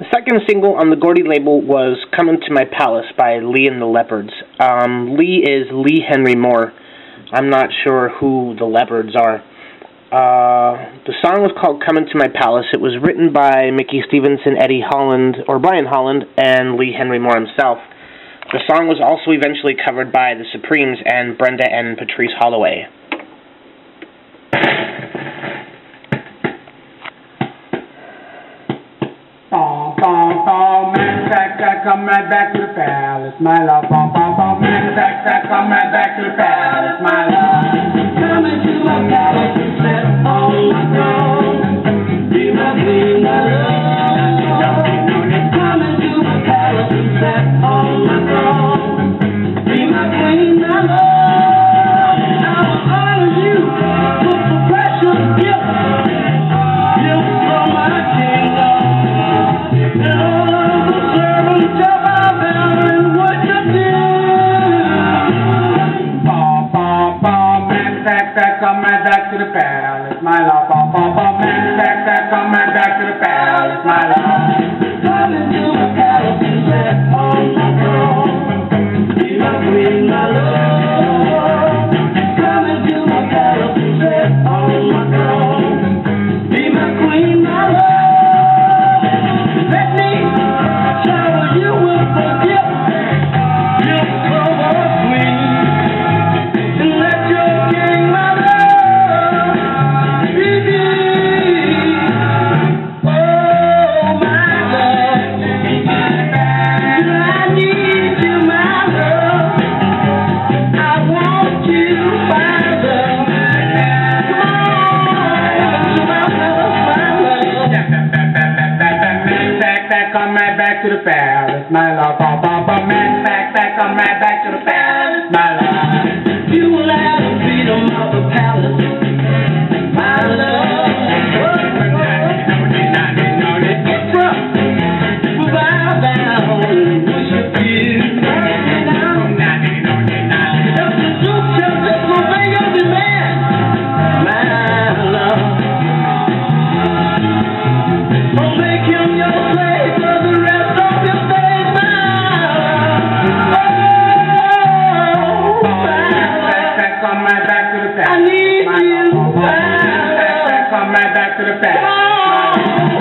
The second single on the Gordy label was Come Into My Palace by Lee and the Leopards. Um, Lee is Lee Henry Moore. I'm not sure who the Leopards are. Uh, the song was called Come Into My Palace. It was written by Mickey Stevenson, Eddie Holland, or Brian Holland, and Lee Henry Moore himself. The song was also eventually covered by the Supremes and Brenda and Patrice Holloway. Man attack, attack, come right back to the palace, my love. Bom, man attack, attack, come right back to the palace, my love. Back to the palace, my love. Bum, bum, bum, back, back, come back to the palace, my love. To the palace, my love. Bum, bum, bum, man, back, back, come right back to the palace, my love. You will have the freedom of the palace. right back to the fact. I need you. Come right back to the fact.